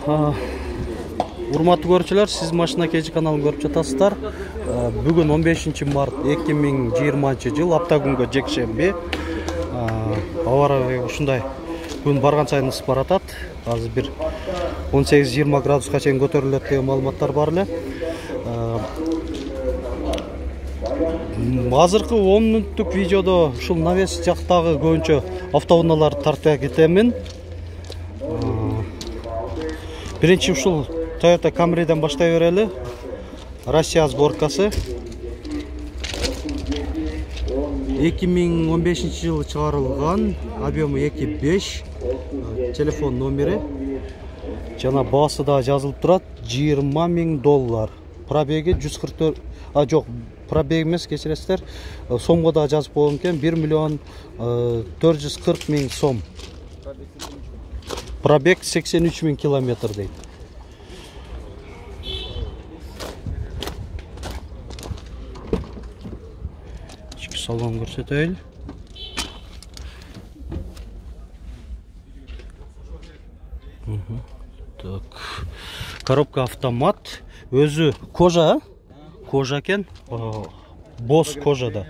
Урматтуу көрүүчүлөр сиз машина kg каналын көрүп жатасыздар. Бүгүн 15 март 2020 жыл апта күнгө жекшемби. Аба ырайы ушундай. Күн барган сайын ысып баратат. Азыр бир 18-20 градуска чейин көтөрүлөт деген маалыматтар бар эле. Азыркы 10 мүнөттүк видеодо ушул навес жактагы көбүнчө автоунааларды тартып кетемин. Биринчи ушул toyota camryден баштай берели россия сборкасы. 2015 жылы чыгарылган объему 2.5 телефон номери жана баасы да жазылып турат 20 миң доллар. Пробеги 144 а жок пробег эмес кечиресиздер сомго да жазып экен 1 миллион 440 миң сом. Пробег 83 миң километр дейт ички салон көрсөтөйүн Мгм. так. Коробка автомат. Өзү кожа кожа экен О, боз кожада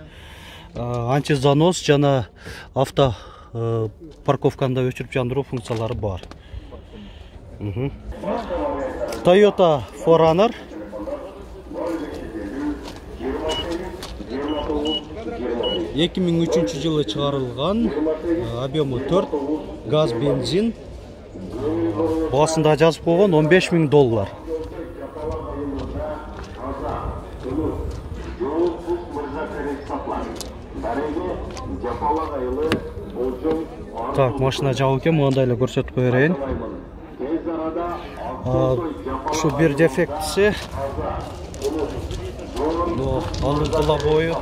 антизанос жана авто парковканы да өчүрүп жандыруу функциялары бар. Toyota forerunner. эки миң үчүнчү жылы чыгарылган объему төрт газ бензин. Баасында жазып он беш миң доллар. Так машина жабык экен мындай эле көрсөтүп кое берейин ушу бир дефектиси алдыңкы лобою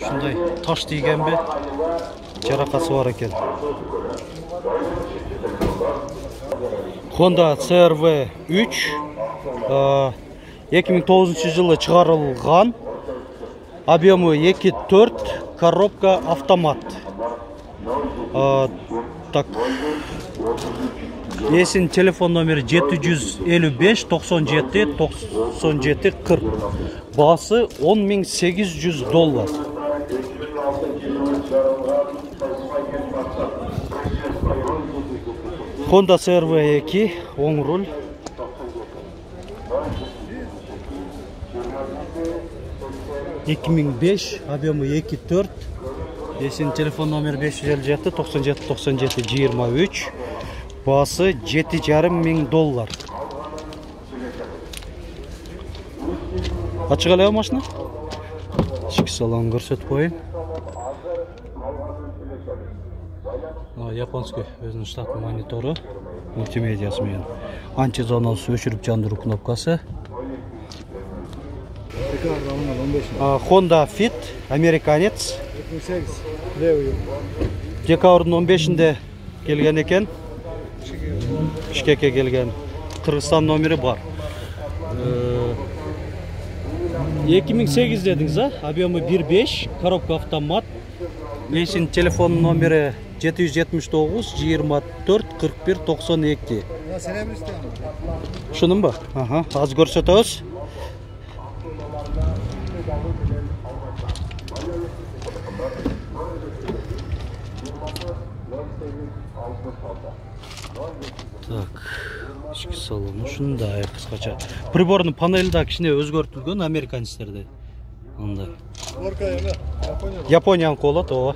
ушундай таш тийгенби жаракаты бар экен. Honda crv 3 эки миң тогузунчу жылы чыгарылган. Эки төрт. Коробка автомат А, так эсинин телефон он миң сегиз жүз доллар. Honda crv эки оң руль. Эки миң беш объему эки төрт эсинин телефон токсон жети жыйырма үч баасы жети жарым миң доллар ачык элеби машина ички салонун көрсөтүп коеюн японский өзүнүн штатный монитору мультимедиясы менен антизонос өчүрүп кнопкасы honda fit американец. Левый. декабрдын он бешинде келген экен бишкекке келген. Кыргызстан номери бар. Эки миң сегиз дедиңиз а? Объему бир беш коробка автомат. Эсинин телефон номери жети жүз жетимиш тогуз жыйырма төрт кырк бир токсон эки Серебристый. ушунунбу аха азыр көрсөтөбүз так ички салону ушундай кыскача приборный панели да кичине өзгөртүлгөн американецтерде. Япония. японияныкы болот ооба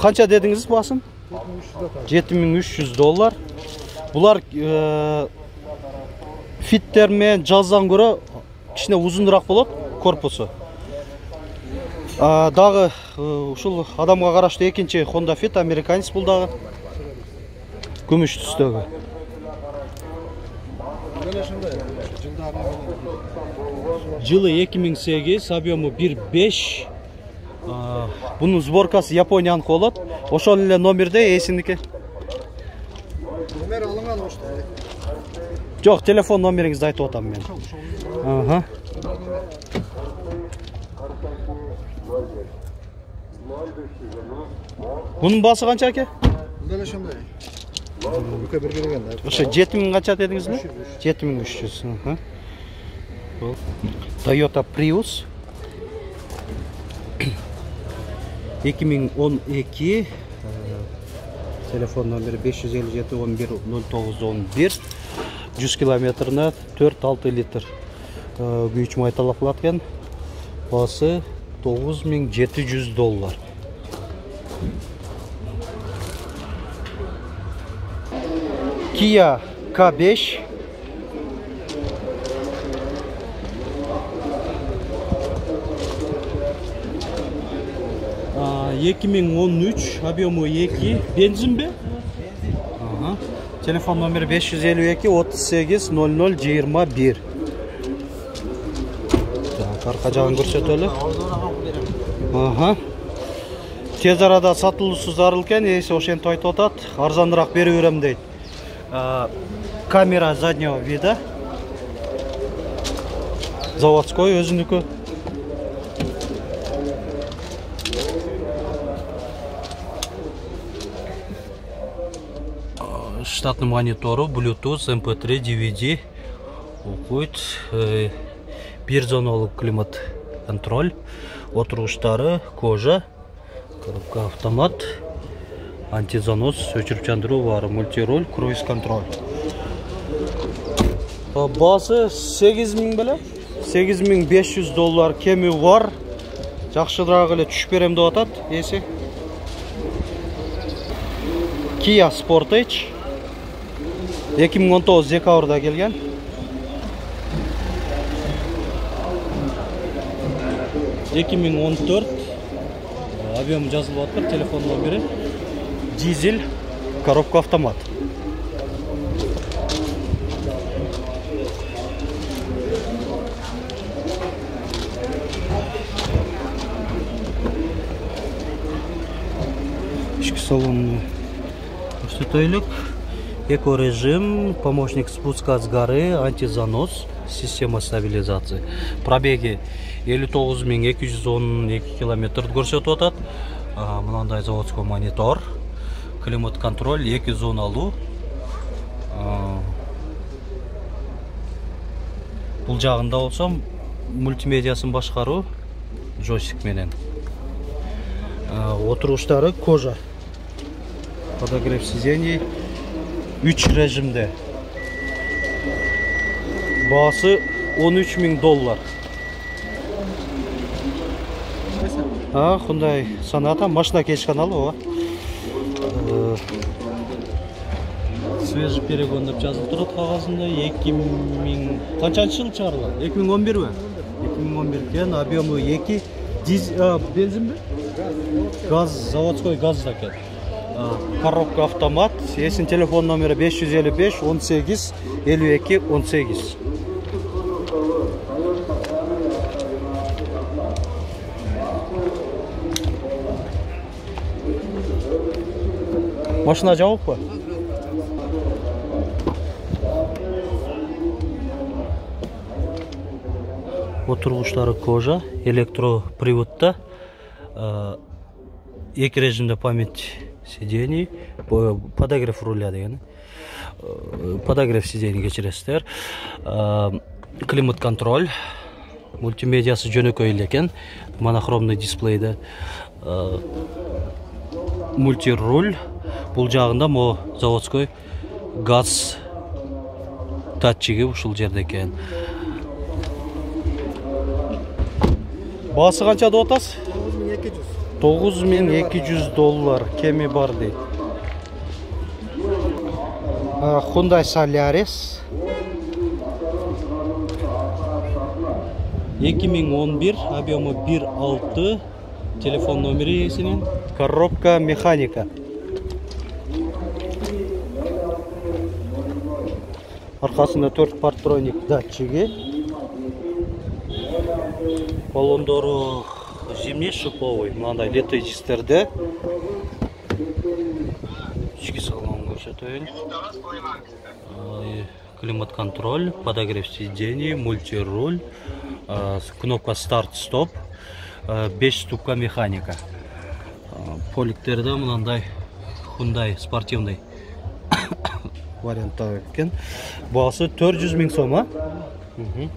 канча дедиңиз 7300 жети миң үч жүз доллар. Булар э, фиттер менен жаздан көрө кичине узунураак болот корпусу дагы э, ушул адамга караштуу экинчи honda fit американец бул дагы күмүш түстөгү Böyle şunda. Жылдары менен. жылы 2008 объему 1.5 А, бунун сборкасы японияныкы болот ошол эле номерде эсиники Номер алынган ошто. жок телефон номериңизди айтып атам мен бұның басы қанша әке бұл ошондай үкө бир келген ошо жети миң канча дедиңиз эле жети миң үч жүз бул toyota prius. Эки миң он эки телефон номері 557-11-09-11 100 километріне 4-6 литр күйіч май талап қылады екен басы 9700 dolar. Kia K5 2013 объему eki benzin be. Aha. telefon numara 552 38 00 21 arka жағын көрсөтөлү Ага. Тез арада сатылуусуз зарыл экен, ээси ошентип айтып атат, арзаныраак бере берем дейт. Камера заднего вида заводской өзүнүкү штатный монитору bluetooth mp3 dvd окуйт Э, бир зоналык климат контроль отуруштары кожа коробка автомат антизанос өчүрүп жандыруу бар мультироль круиз контроль. Баасы сегиз миң беле сегиз миң беш жүз доллар кеми бар. Жакшыраак эле түшүп берем деп атат ээси kia sportage. Эки миң он тогуз декабрда келген. Эки миң он төрт объем жазылып атыр телефон номери дизель коробка автомат ішкі салонны көрсетелік эко режим помощник спуска с горы антизанос система стабилизации. Пробеги 59212 километрді көрсетіп А, мынандай заводской монитор климат контроль эки зоналуу А, бул жагында болсом мультимедиасын башкаруу джойстик менен. А, отуруштары кожа. Подогрев сидений. Үч режимде баасы он үч миң доллар а Hyundai Sonata машина кеш каналы ооба свежий перегон деп жазылып турат кагазында эки миң канчанчы жыл чыгарылган эки миң он бирби эки миң он бир экен объемы эки бензин бе газ заводской газ да экен коробка автомат эсин телефон сегиз элүү эки он сегиз машина жабыкпы отургучтары кожа электроприводта. Эки режимде память сидений по- подогрев руля деген. Э, подогрев сидений кечиресиздер Э, климат контроль мультимедиасы жөнөкөй эле экен монохромный дисплейде Э, мультируль бул жагында могу заводской газ датчиги ушул жерде экен баасы канча деп атасыз 9200. тогуз миң эки жүз доллар. Кеми бар дейт А, Hyundai Solaris. 2011 объемы 1.6 телефон номері иесінен коробка механика. Арқасында төрт партроник датчиги баллондору зимний шиповый мынандай леточистерде ішкі салонын көрсетейін Ай, климат контроль подогрев сидений мультируль а, с- кнопка старт стоп 5 ступка механика А, поликтерде мынандай Hyundai спортивный вариантта экен бағасы төрт жүз миң сом а Мгм.